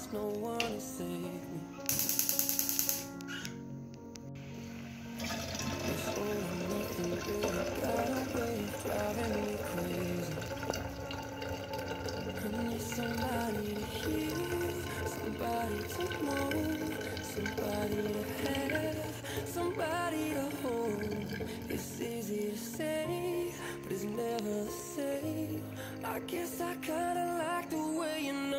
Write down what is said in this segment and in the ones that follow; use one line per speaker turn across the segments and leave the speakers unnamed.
there's no one to save me. This all nothing really got a way driving me crazy. I need somebody to hear, somebody to know, somebody to have, somebody to hold. It's easy to say, but it's never the same. I guess I kinda like the way you numbed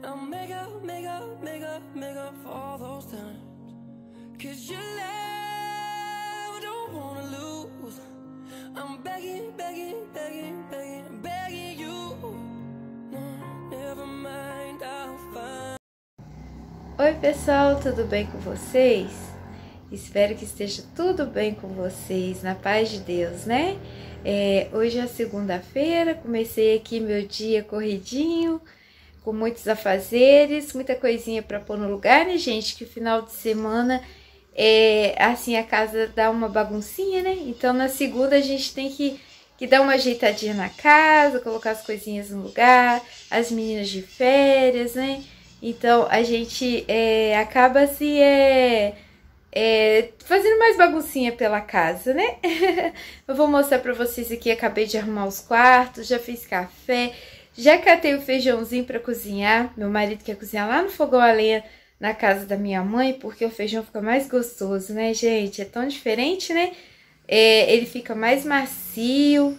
Make up, make up, make up, make up for all those times. Cause love, I don't wanna lose. I'm begging, begging, begging, begging, begging you. No, never mind, I'll find.
Oi, pessoal, tudo bem com vocês? Espero que esteja tudo bem com vocês, na paz de Deus, né? É, hoje é segunda-feira, comecei aqui meu dia corridinho, com muitos afazeres, muita coisinha para pôr no lugar, né, gente? Que final de semana é assim a casa dá uma baguncinha, né? Então na segunda a gente tem que, que dar uma ajeitadinha na casa, colocar as coisinhas no lugar, as meninas de férias, né? Então a gente é, acaba se é, é, fazendo mais baguncinha pela casa, né? Eu vou mostrar pra vocês aqui, acabei de arrumar os quartos, já fiz café, já catei o feijãozinho pra cozinhar. Meu marido quer cozinhar lá no fogão a lenha na casa da minha mãe, porque o feijão fica mais gostoso, né, gente? É tão diferente, né? É, ele fica mais macio.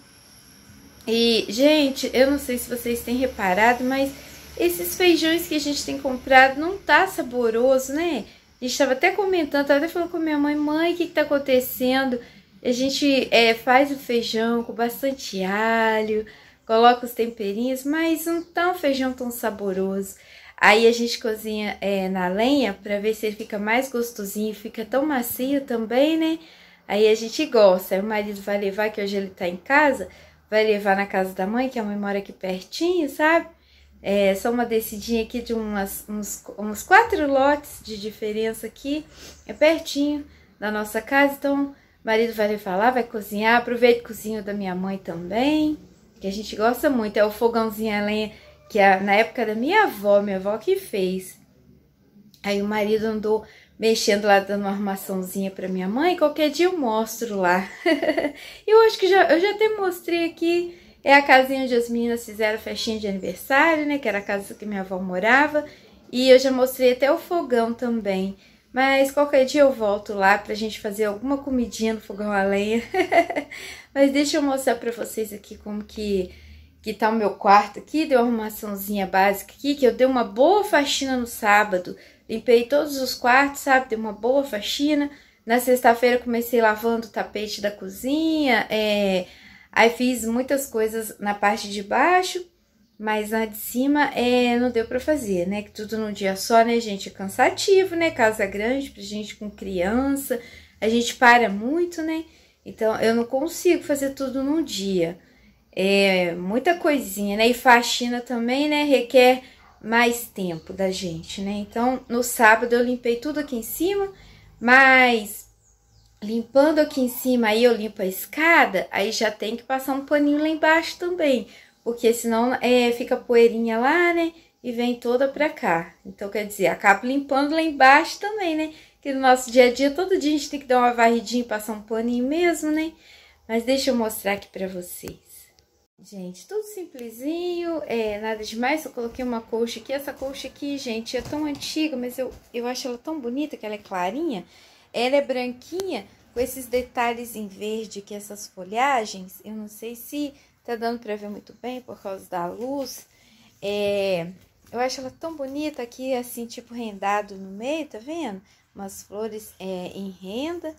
E, gente, eu não sei se vocês têm reparado, mas esses feijões que a gente tem comprado não tá saboroso, né? A gente tava até comentando, tava até falando com minha mãe, mãe, o que que tá acontecendo? A gente é, faz o feijão com bastante alho, coloca os temperinhos, mas não tá um feijão tão saboroso. Aí a gente cozinha é, na lenha para ver se ele fica mais gostosinho, fica tão macio também, né? Aí a gente gosta. Aí o marido vai levar, que hoje ele tá em casa, vai levar na casa da mãe, que a mãe mora aqui pertinho, sabe? É só uma descidinha aqui de umas, uns, uns quatro lotes de diferença aqui. É pertinho da nossa casa, então o marido vai levar lá, vai cozinhar. Aproveita o cozinho da minha mãe também, que a gente gosta muito. É o fogãozinho a lenha que é na época da minha avó, minha avó que fez. Aí o marido andou mexendo lá, dando uma armaçãozinha para minha mãe. Qualquer dia eu mostro lá. eu acho que já, eu já até mostrei aqui. É a casinha onde as meninas fizeram festinha de aniversário, né? Que era a casa que minha avó morava. E eu já mostrei até o fogão também. Mas qualquer dia eu volto lá pra gente fazer alguma comidinha no fogão a lenha. Mas deixa eu mostrar pra vocês aqui como que que tá o meu quarto aqui, deu uma arrumaçãozinha básica aqui, que eu dei uma boa faxina no sábado, limpei todos os quartos, sabe, dei uma boa faxina, na sexta-feira comecei lavando o tapete da cozinha, é, aí fiz muitas coisas na parte de baixo, mas na de cima é, não deu pra fazer, né, que tudo num dia só, né, gente, é cansativo, né, casa grande pra gente com criança, a gente para muito, né, então eu não consigo fazer tudo num dia, é muita coisinha, né? E faxina também, né? Requer mais tempo da gente, né? Então, no sábado eu limpei tudo aqui em cima, mas limpando aqui em cima, aí eu limpo a escada, aí já tem que passar um paninho lá embaixo também, porque senão é, fica poeirinha lá, né? E vem toda pra cá. Então, quer dizer, acabo limpando lá embaixo também, né? Que no nosso dia a dia, todo dia a gente tem que dar uma varridinha e passar um paninho mesmo, né? Mas deixa eu mostrar aqui pra vocês. Gente, tudo simplesinho, é, nada demais, eu coloquei uma colcha aqui, essa colcha aqui, gente, é tão antiga, mas eu, eu acho ela tão bonita, que ela é clarinha, ela é branquinha, com esses detalhes em verde aqui, essas folhagens, eu não sei se tá dando pra ver muito bem por causa da luz, é, eu acho ela tão bonita aqui, assim, tipo rendado no meio, tá vendo? umas flores é, em renda.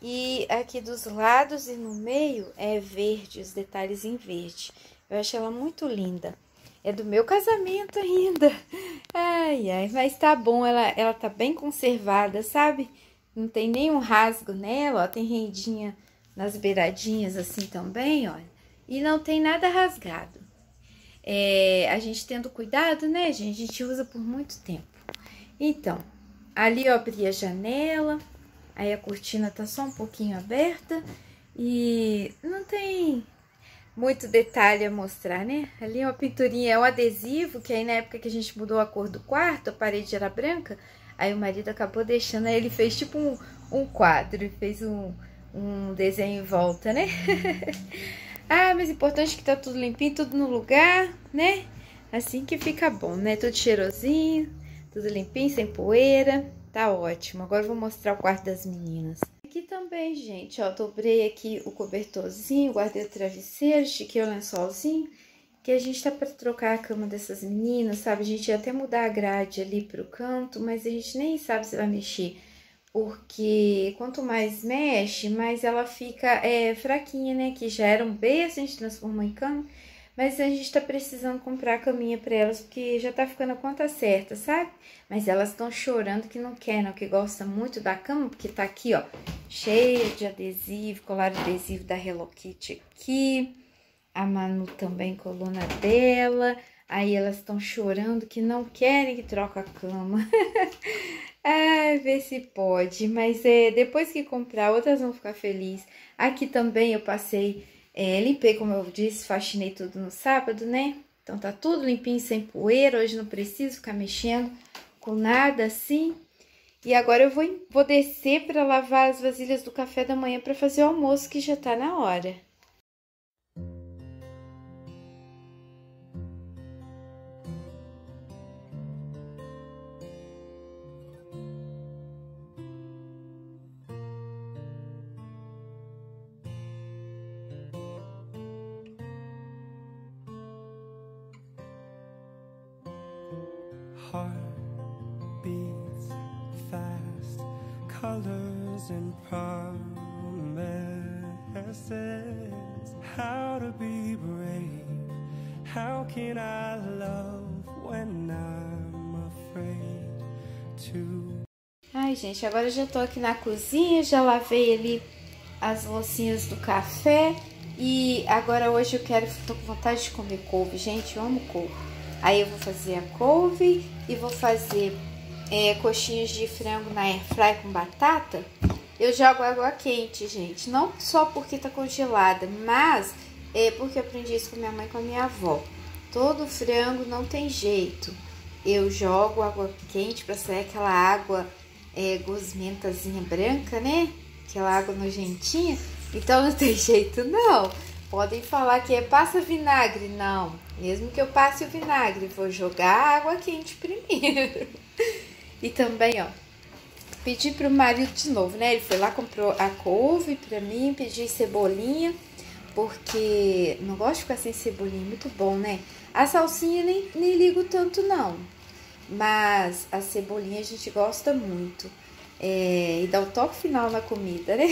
E aqui dos lados e no meio é verde, os detalhes em verde. Eu acho ela muito linda. É do meu casamento ainda. Ai, ai, mas tá bom, ela, ela tá bem conservada, sabe? Não tem nenhum rasgo nela, ó, tem rendinha nas beiradinhas assim também, olha. E não tem nada rasgado. É, a gente tendo cuidado, né, gente? A gente usa por muito tempo. Então, ali eu abri a janela, aí a cortina tá só um pouquinho aberta e não tem muito detalhe a mostrar, né? Ali é uma pinturinha, é um adesivo, que aí na época que a gente mudou a cor do quarto, a parede era branca, aí o marido acabou deixando, aí ele fez tipo um, um quadro, fez um, um desenho em volta, né? ah, mas importante que tá tudo limpinho, tudo no lugar, né? Assim que fica bom, né? Tudo cheirosinho, tudo limpinho, sem poeira, tá ótimo. Agora eu vou mostrar o quarto das meninas. Aqui também, gente, ó, dobrei aqui o cobertorzinho, guardei o travesseiro, estiquei o lençolzinho, que a gente tá pra trocar a cama dessas meninas, sabe? A gente ia até mudar a grade ali pro canto, mas a gente nem sabe se vai mexer, porque quanto mais mexe, mais ela fica é, fraquinha, né? Que já era um berço, a gente transformou em cama, mas a gente tá precisando comprar caminha pra elas, porque já tá ficando a conta certa, sabe? Mas elas estão chorando que não querem, que gosta muito da cama, porque tá aqui, ó, cheia de adesivo, colar adesivo da Hello Kitty aqui. A Manu também coluna dela. Aí elas estão chorando que não querem que troque a cama. Ai, vê se pode. Mas é, depois que comprar, outras vão ficar felizes. Aqui também eu passei é, limpei, como eu disse, faxinei tudo no sábado, né? Então tá tudo limpinho, sem poeira. Hoje não preciso ficar mexendo com nada assim. E agora eu vou, vou descer para lavar as vasilhas do café da manhã para fazer o almoço que já tá na hora.
Heart beats fast, colors and promises. How to be brave? How can I love when I'm afraid to?
Ai, gente, agora eu já tô aqui na cozinha, já lavei ali as loucinhas do café e agora hoje eu quero, tô com vontade de comer couve, gente, eu amo couve. Aí eu vou fazer a couve e vou fazer é, coxinhas de frango na airfry com batata. Eu jogo água quente, gente. Não só porque tá congelada, mas é porque eu aprendi isso com minha mãe e com a minha avó. Todo frango não tem jeito. Eu jogo água quente para sair aquela água é, gosmentazinha branca, né? Aquela água nojentinha. Então não tem jeito, não. Podem falar que é passa vinagre. Não, mesmo que eu passe o vinagre, vou jogar água quente primeiro. e também, ó, pedi pro marido de novo, né? Ele foi lá, comprou a couve pra mim, pedi cebolinha, porque não gosto de ficar sem cebolinha, muito bom, né? A salsinha nem, nem ligo tanto, não. Mas a cebolinha a gente gosta muito. É, e dá o toque final na comida, né?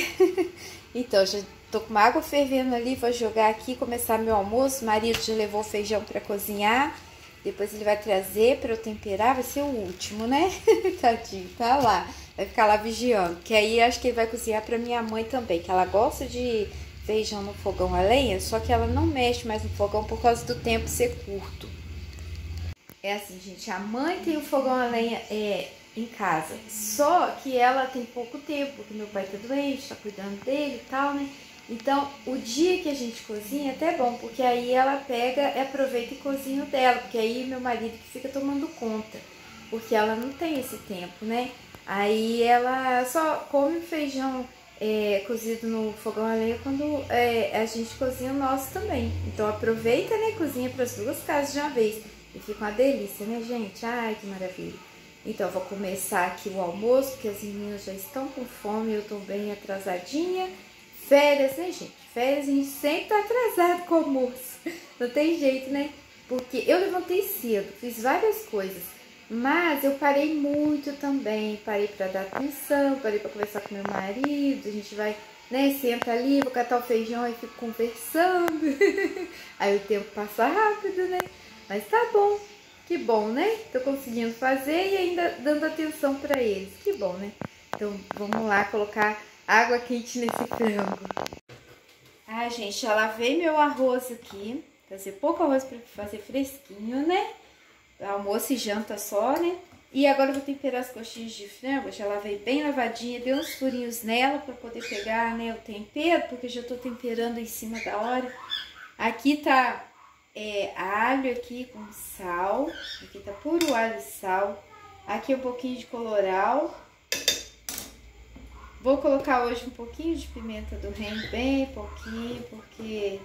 então, já Tô com uma água fervendo ali, vou jogar aqui, começar meu almoço. O marido já levou o feijão para cozinhar. Depois ele vai trazer para eu temperar, vai ser o último, né? Tadinho, tá lá. Vai ficar lá vigiando. Que aí acho que ele vai cozinhar para minha mãe também, que ela gosta de feijão no fogão a lenha, só que ela não mexe mais no fogão por causa do tempo ser curto. É assim, gente, a mãe tem o fogão a lenha é, em casa, só que ela tem pouco tempo, porque meu pai tá doente, tá cuidando dele e tal, né? Então, o dia que a gente cozinha é até bom, porque aí ela pega, aproveita e cozinha o dela, porque aí meu marido que fica tomando conta, porque ela não tem esse tempo, né? Aí ela só come feijão é, cozido no fogão a lenha quando é, a gente cozinha o nosso também. Então aproveita, né? Cozinha para as duas casas de uma vez. E fica uma delícia, né, gente? Ai, que maravilha. Então, vou começar aqui o almoço, porque as meninas já estão com fome, eu tô bem atrasadinha. Férias, né, gente? Férias a gente sempre tá atrasado com o almoço. Não tem jeito, né? Porque eu levantei cedo, fiz várias coisas. Mas eu parei muito também, parei para dar atenção, parei para conversar com meu marido, a gente vai, né, senta ali, vou catar o feijão e fico conversando. Aí o tempo passa rápido, né? Mas tá bom, que bom, né? Tô conseguindo fazer e ainda dando atenção para eles, que bom, né? Então vamos lá colocar água quente nesse frango. Ah, gente, já lavei meu arroz aqui, fazer pouco arroz para fazer fresquinho, né? almoço e janta só, né? E agora eu vou temperar as coxinhas de frango, já lavei bem lavadinha, dei uns furinhos nela para poder pegar, né, o tempero, porque já tô temperando em cima da hora. Aqui tá é, alho aqui com sal, aqui tá puro alho e sal. Aqui um pouquinho de coloral. Vou colocar hoje um pouquinho de pimenta do reino, bem pouquinho, porque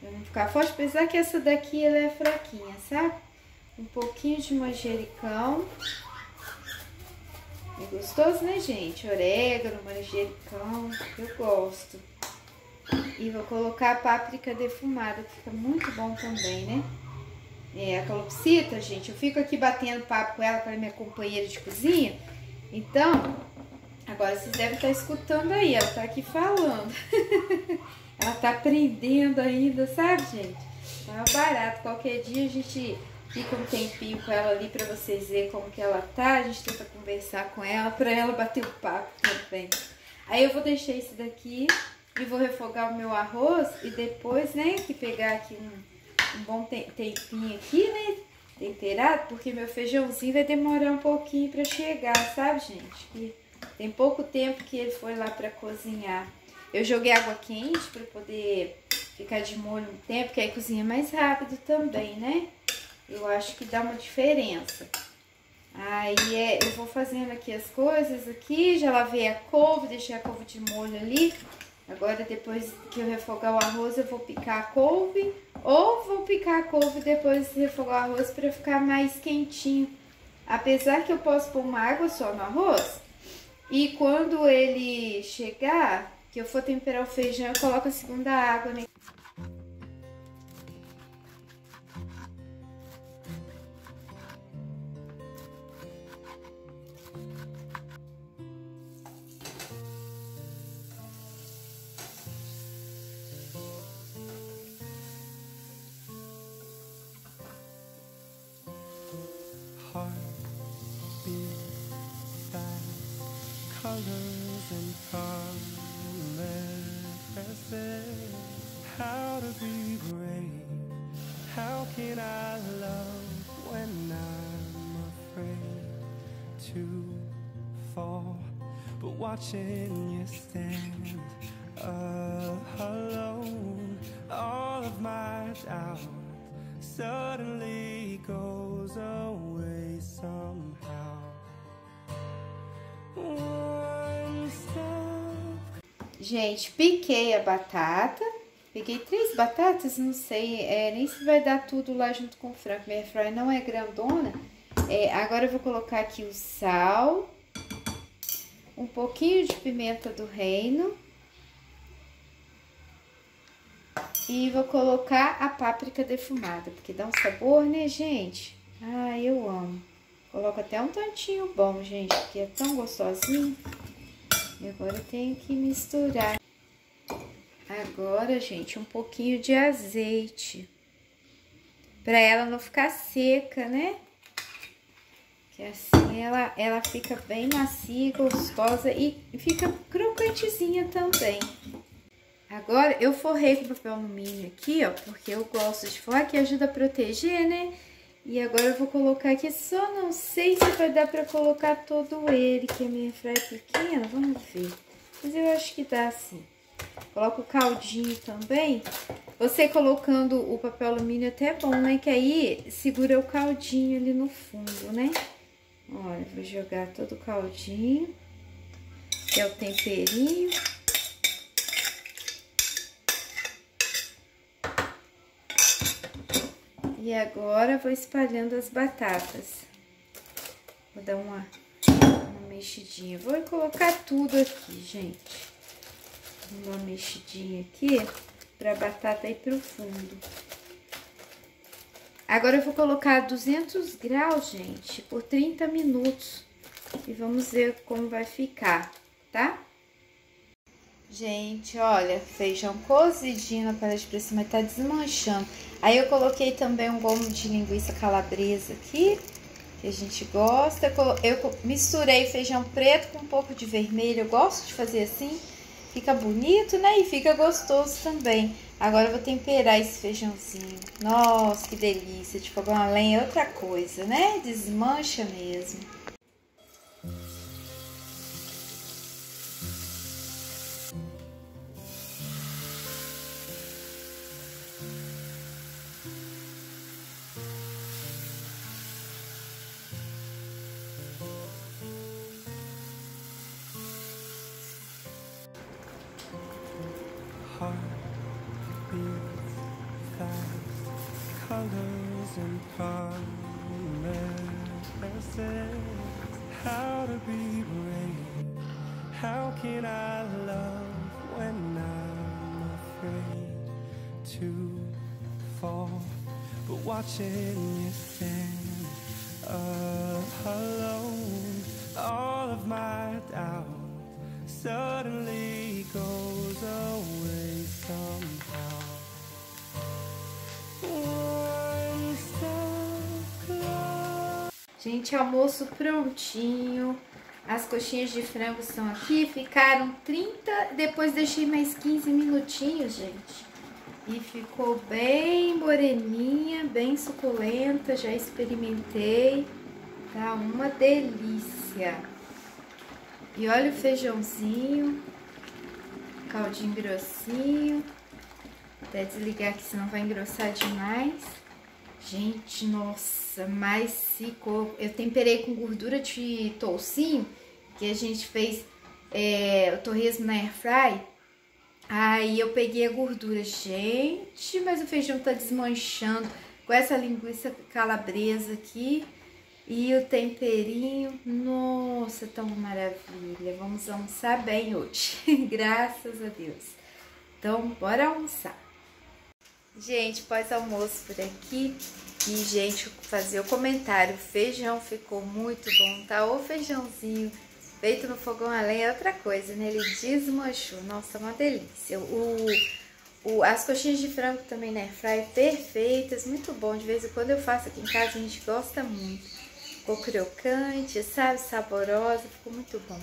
não ficar forte, apesar que essa daqui ela é fraquinha, sabe? um pouquinho de manjericão. É gostoso, né, gente? Orégano, manjericão, eu gosto. E vou colocar a páprica defumada, que fica muito bom também, né? É, a calopsita, gente, eu fico aqui batendo papo com ela para minha companheira de cozinha. Então, agora vocês devem estar escutando aí, ela tá aqui falando. ela tá aprendendo ainda, sabe, gente? Tá barato. Qualquer dia a gente Fica um tempinho com ela ali para vocês verem como que ela tá. A gente tenta conversar com ela para ela bater o papo também. Aí eu vou deixar isso daqui e vou refogar o meu arroz e depois, né, que pegar aqui um, um bom tempinho aqui, né, temperado, porque meu feijãozinho vai demorar um pouquinho para chegar, sabe, gente? E tem pouco tempo que ele foi lá para cozinhar. Eu joguei água quente para poder ficar de molho um tempo, que aí cozinha mais rápido também, né? eu acho que dá uma diferença. Aí é, eu vou fazendo aqui as coisas aqui, já lavei a couve, deixei a couve de molho ali. Agora depois que eu refogar o arroz eu vou picar a couve ou vou picar a couve depois de refogar o arroz para ficar mais quentinho. Apesar que eu posso pôr uma água só no arroz e quando ele chegar, que eu for temperar o feijão, eu coloco a segunda água, né? Colors and promises. How to be great? How can I love when I'm afraid to fall? But watching you stand Gente, piquei a batata. Peguei três batatas, não sei é, nem se vai dar tudo lá junto com o frango. Minha fry não é grandona. É, agora eu vou colocar aqui o sal. Um pouquinho de pimenta do reino. E vou colocar a páprica defumada, porque dá um sabor, né, gente? Ah, eu amo. Coloco até um tantinho bom, gente, porque é tão gostosinho. E agora tenho que misturar. Agora, gente, um pouquinho de azeite. Pra ela não ficar seca, né? Que assim ela, ela fica bem macia, gostosa e fica crocantezinha também. Agora, eu forrei com papel alumínio aqui, ó, porque eu gosto de forrar, que ajuda a proteger, né? E agora eu vou colocar aqui, só não sei se vai dar pra colocar todo ele, que a minha fry é pequena, vamos ver. Mas eu acho que dá sim. Coloco o caldinho também. Você colocando o papel alumínio até é bom, né? Que aí segura o caldinho ali no fundo, né? Olha, vou jogar todo o caldinho, que é o temperinho. E agora vou espalhando as batatas. Vou dar uma, uma mexidinha. Vou colocar tudo aqui, gente. Uma mexidinha aqui pra batata ir pro fundo. Agora eu vou colocar 200 graus, gente, por 30 minutos. E vamos ver como vai ficar, tá? Gente, olha, feijão cozidinho na panela de pressão, mas tá desmanchando. Aí eu coloquei também um gomo de linguiça calabresa aqui, que a gente gosta. Eu misturei feijão preto com um pouco de vermelho, eu gosto de fazer assim. Fica bonito, né? E fica gostoso também. Agora eu vou temperar esse feijãozinho. Nossa, que delícia. De fogão a lenha é outra coisa, né? Desmancha mesmo.
How to be brave. How can I love when I'm afraid to fall? But watching you stand alone all of my doubt suddenly goes away somehow
Gente, almoço prontinho. As coxinhas de frango estão aqui. Ficaram 30, depois deixei mais 15 minutinhos, gente. E ficou bem moreninha, bem suculenta. Já experimentei. Tá uma delícia. E olha o feijãozinho. Caldinho grossinho. Até desligar aqui, senão vai engrossar demais. Gente, nossa, mas ficou... Eu temperei com gordura de toucinho, que a gente fez é, o torresmo na airfry. Aí eu peguei a gordura. Gente, mas o feijão tá desmanchando com essa linguiça calabresa aqui. E o temperinho, nossa, tão maravilha. Vamos almoçar bem hoje, graças a Deus. Então, bora almoçar. Gente, pós-almoço por aqui. E, gente, fazer o comentário. Feijão ficou muito bom, tá? O feijãozinho feito no fogão a lenha é outra coisa, né? Ele desmanchou. Nossa, uma delícia. O, o, as coxinhas de frango também na airfryer perfeitas, muito bom. De vez em quando eu faço aqui em casa, a gente gosta muito. Ficou crocante, sabe? Saborosa, ficou muito bom.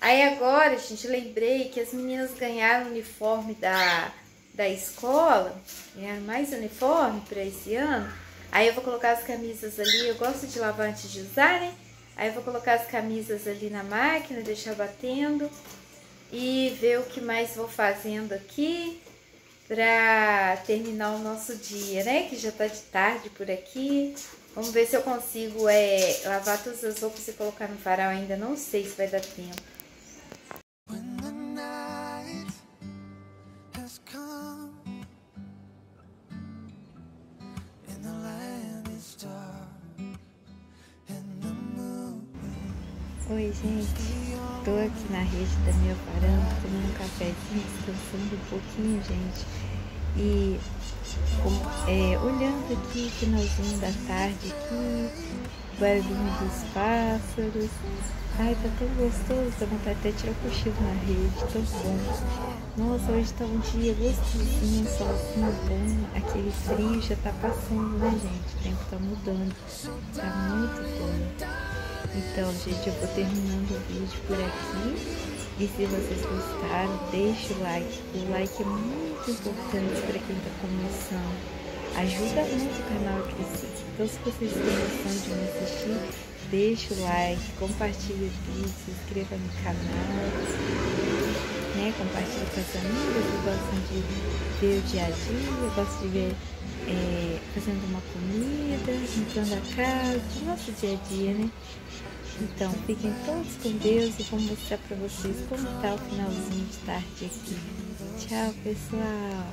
Aí agora, gente, lembrei que as meninas ganharam o uniforme da da escola, ganharam mais uniforme para esse ano. Aí eu vou colocar as camisas ali, eu gosto de lavar antes de usar, né? Aí eu vou colocar as camisas ali na máquina, deixar batendo e ver o que mais vou fazendo aqui para terminar o nosso dia, né? Que já tá de tarde por aqui. Vamos ver se eu consigo é, lavar todas as roupas e colocar no varal. Ainda não sei se vai dar tempo. Da minha varanda, tomando um cafezinho, descansando um pouquinho, gente. E é, olhando aqui, finalzinho da tarde aqui, barulhinho dos pássaros. Ai, tá tão gostoso, dá vontade até tirar cochilo na rede, tão bom. Nossa, hoje tá um dia gostosinho, solzinho bom. Aquele frio já tá passando, né, gente? O tempo tá mudando. Tá muito bom. Então, gente, eu vou terminando o vídeo por aqui. E se vocês gostaram, deixe o like. O like é muito importante para quem está começando. Ajuda muito o canal a crescer. Então, se vocês estão gostando de me assistir, deixe o like, compartilhe o vídeo, se inscreva no canal. Né? Compartilhe com as amigas que gostam de ver o dia a dia, gosto de ver é, fazendo uma comida, limpando a casa, nosso dia a dia, né? Então, fiquem todos com Deus e vou mostrar para vocês como tá o finalzinho de tarde aqui. Tchau, pessoal!